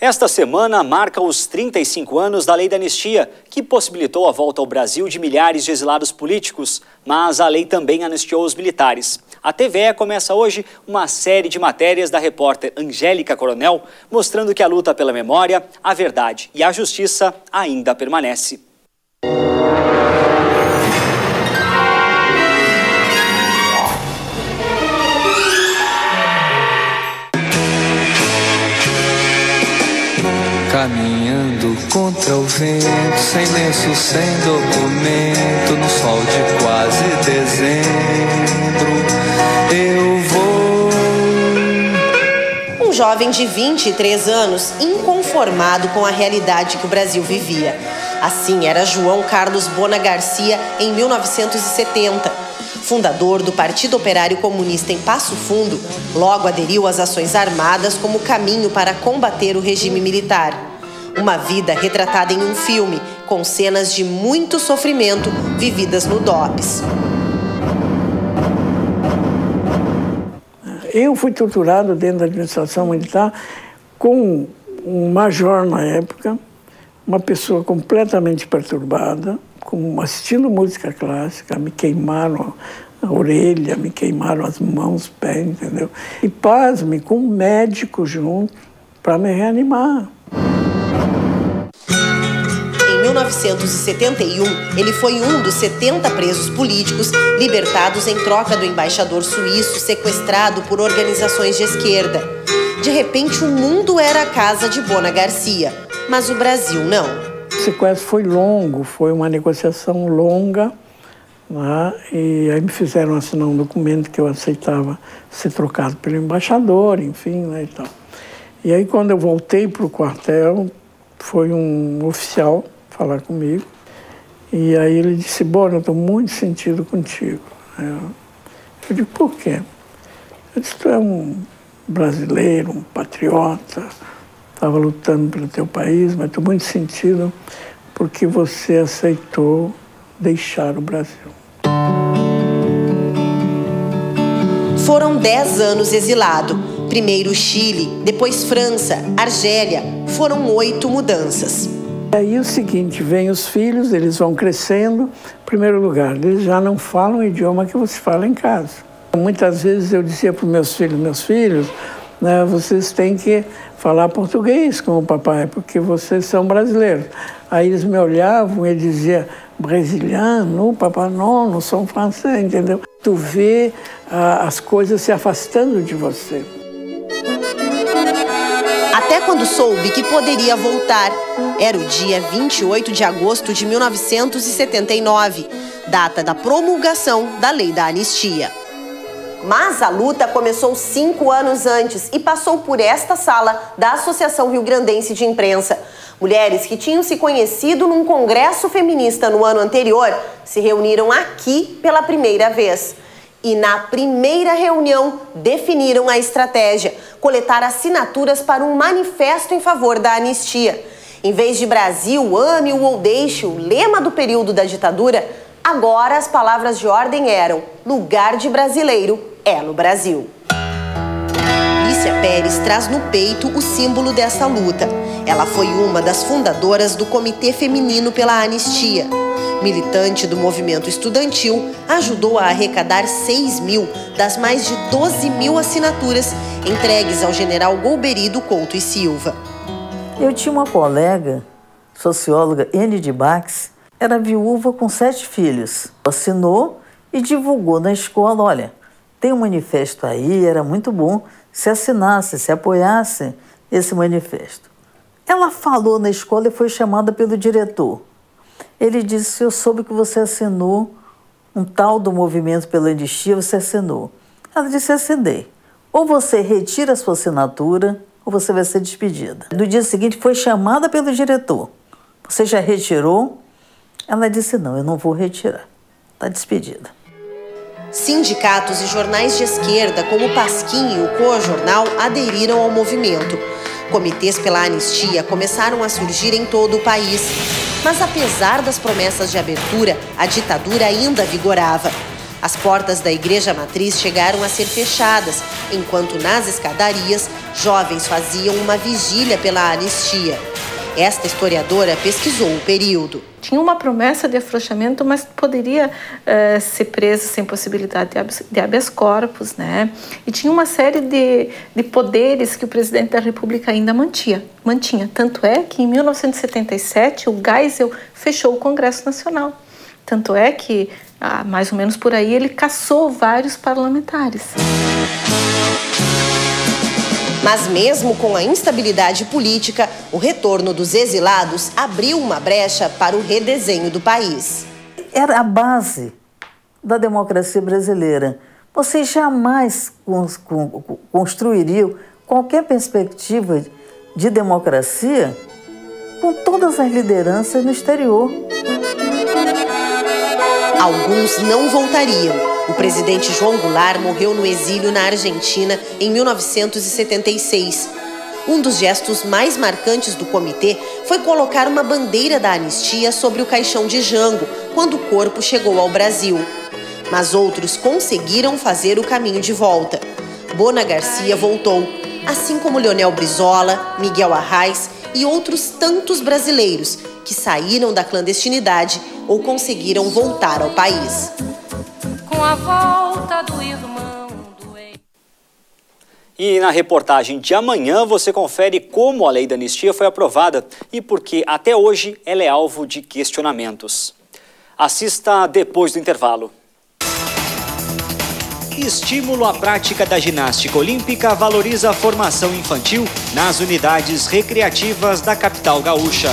Esta semana marca os 35 anos da Lei da Anistia, que possibilitou a volta ao Brasil de milhares de exilados políticos, mas a lei também anistiou os militares. A TVE começa hoje uma série de matérias da repórter Angélica Coronel, mostrando que a luta pela memória, a verdade e a justiça ainda permanece. Caminhando contra o vento, sem lenço, sem documento, no sol de quase dezembro, eu vou. Um jovem de 23 anos, inconformado com a realidade que o Brasil vivia. Assim era João Carlos Bona Garcia em 1970 fundador do Partido Operário Comunista em Passo Fundo, logo aderiu às ações armadas como caminho para combater o regime militar. Uma vida retratada em um filme, com cenas de muito sofrimento vividas no DOPS. Eu fui torturado dentro da administração militar com um major na época, uma pessoa completamente perturbada, com, assistindo música clássica, me queimaram a orelha, me queimaram as mãos, pés, entendeu? E pasme, com um médico junto para me reanimar. 1971, ele foi um dos 70 presos políticos libertados em troca do embaixador suíço sequestrado por organizações de esquerda. De repente, o mundo era a casa de Bona Garcia, mas o Brasil não. O sequestro foi longo, foi uma negociação longa, né? e aí me fizeram assinar um documento que eu aceitava ser trocado pelo embaixador, enfim, né, e tal. E aí quando eu voltei para o quartel, foi um oficial falar comigo, e aí ele disse, bom, eu estou muito sentido contigo. Eu, eu digo, por quê? Eu disse, tu é um brasileiro, um patriota, estava lutando pelo teu país, mas estou muito sentido porque você aceitou deixar o Brasil. Foram dez anos exilado. Primeiro Chile, depois França, Argélia. Foram oito mudanças. Aí o seguinte, vem os filhos, eles vão crescendo. Em primeiro lugar, eles já não falam o idioma que você fala em casa. Muitas vezes eu dizia para os meus filhos, meus filhos, né, vocês têm que falar português com o papai, porque vocês são brasileiros. Aí eles me olhavam e diziam, brasiliano, papai, não, não sou francês, entendeu? Tu vê ah, as coisas se afastando de você. Até quando soube que poderia voltar. Era o dia 28 de agosto de 1979, data da promulgação da Lei da Anistia. Mas a luta começou cinco anos antes e passou por esta sala da Associação Rio Grandense de Imprensa. Mulheres que tinham se conhecido num congresso feminista no ano anterior se reuniram aqui pela primeira vez. E na primeira reunião definiram a estratégia: coletar assinaturas para um manifesto em favor da anistia. Em vez de Brasil, ame-o ou deixe-o, lema do período da ditadura, agora as palavras de ordem eram: lugar de brasileiro é no Brasil. Lícia Pérez traz no peito o símbolo dessa luta. Ela foi uma das fundadoras do Comitê Feminino pela Anistia. Militante do movimento estudantil, ajudou a arrecadar 6 mil das mais de 12 mil assinaturas entregues ao general Golberido Couto e Silva. Eu tinha uma colega, socióloga N. de Bax, era viúva com sete filhos. Assinou e divulgou na escola, olha, tem um manifesto aí, era muito bom se assinasse, se apoiasse esse manifesto. Ela falou na escola e foi chamada pelo diretor. Ele disse: Eu soube que você assinou um tal do movimento pela anistia, você assinou. Ela disse: Assinei. Ou você retira a sua assinatura, ou você vai ser despedida. No dia seguinte, foi chamada pelo diretor. Você já retirou? Ela disse: Não, eu não vou retirar. Está despedida. Sindicatos e jornais de esquerda, como o Pasquim e o Coa Jornal, aderiram ao movimento. Comitês pela anistia começaram a surgir em todo o país. Mas apesar das promessas de abertura, a ditadura ainda vigorava. As portas da igreja matriz chegaram a ser fechadas, enquanto nas escadarias, jovens faziam uma vigília pela anistia. Esta historiadora pesquisou o período. Tinha uma promessa de afrouxamento, mas poderia uh, ser preso sem possibilidade de habeas corpus, né? E tinha uma série de, de poderes que o presidente da República ainda mantinha, mantinha. Tanto é que em 1977 o Geisel fechou o Congresso Nacional. Tanto é que, ah, mais ou menos por aí, ele caçou vários parlamentares. Mas mesmo com a instabilidade política, o retorno dos exilados abriu uma brecha para o redesenho do país. Era a base da democracia brasileira. Vocês jamais construiriam qualquer perspectiva de democracia com todas as lideranças no exterior. Alguns não voltariam. O presidente João Goulart morreu no exílio na Argentina em 1976. Um dos gestos mais marcantes do comitê foi colocar uma bandeira da anistia sobre o caixão de Jango quando o corpo chegou ao Brasil. Mas outros conseguiram fazer o caminho de volta. Bona Garcia voltou, assim como Leonel Brizola, Miguel Arraes e outros tantos brasileiros que saíram da clandestinidade ou conseguiram voltar ao país. Com a volta do irmão do E na reportagem de amanhã você confere como a lei da anistia foi aprovada e por que até hoje ela é alvo de questionamentos. Assista depois do intervalo. Estímulo à prática da ginástica olímpica valoriza a formação infantil nas unidades recreativas da capital gaúcha.